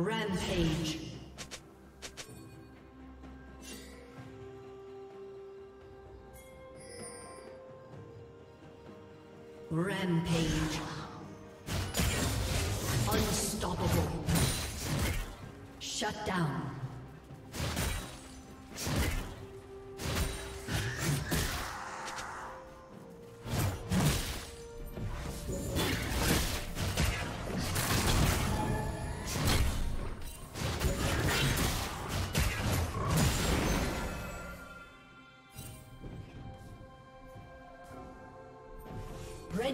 Rampage. Rampage.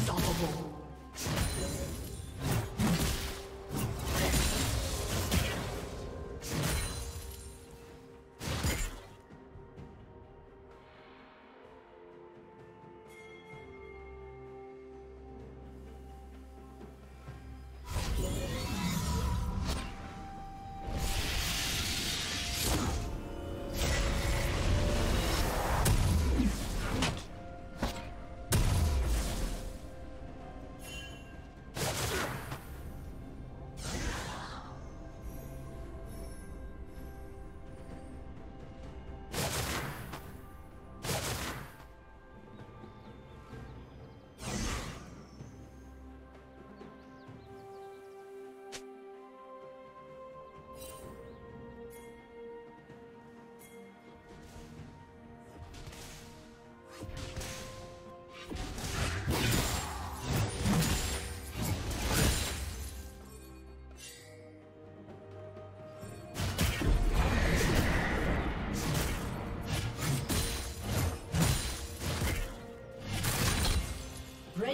Unstoppable.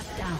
Shut down.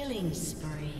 Killing spree.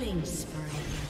Killing spree.